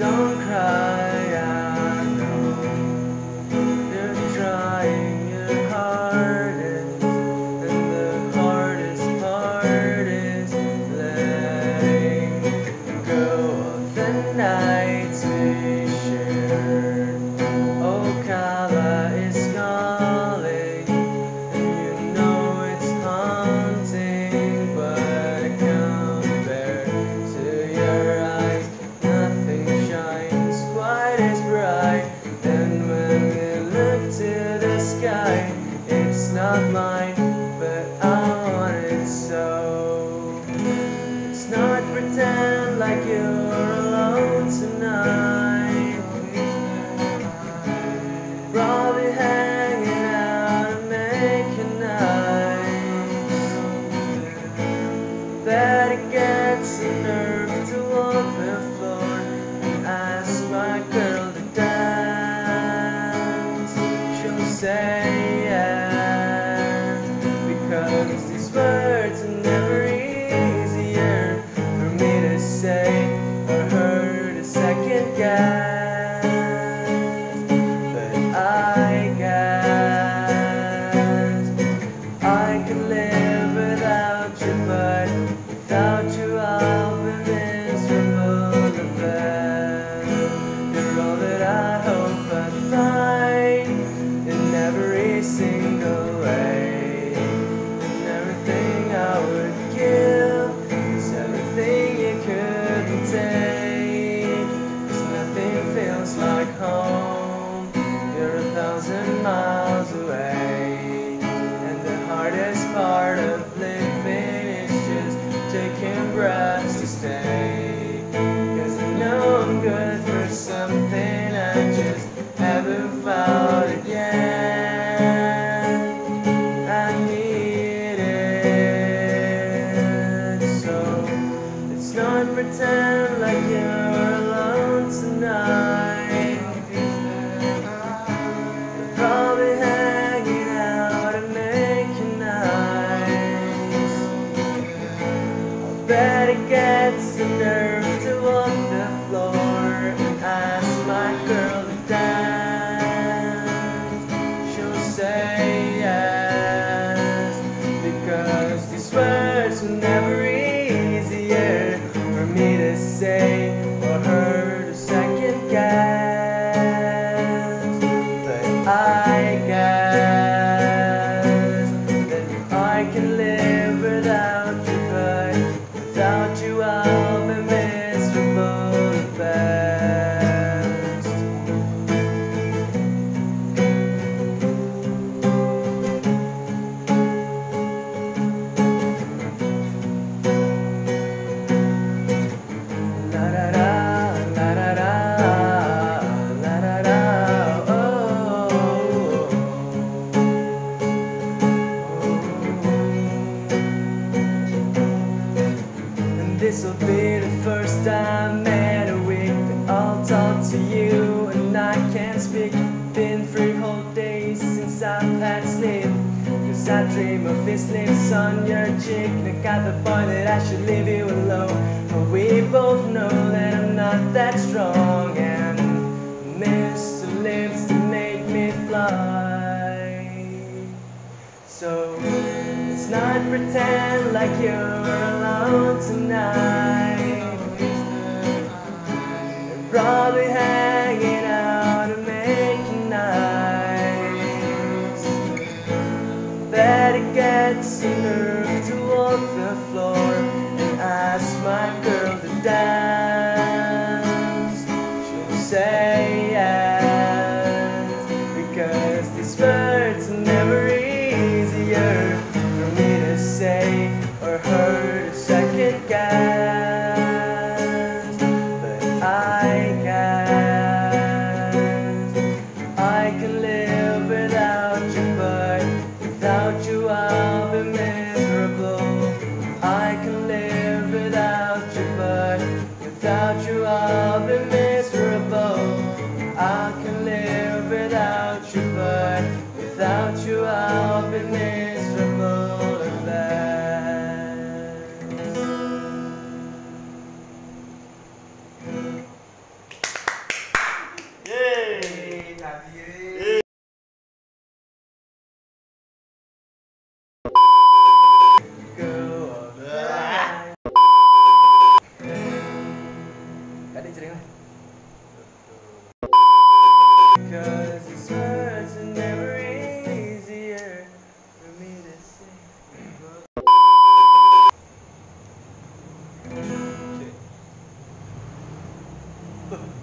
done. that's enough to love and gets the nerve to walk the floor this'll be the first time in a week that I'll talk to you and I can't speak. Been three whole days since I've had sleep. Cause I dream of his lips on your cheek. And I got the point that I should leave you alone. But we both know that I'm not that strong. And miss the lips that make me fly. So let's not pretend like you're tonight. You're probably hanging out and making nice. Bet it gets the nerve to walk the floor and ask my girl to dance. She'll say yes because these words are never easier Cause it's words are never easier for me to say. Okay.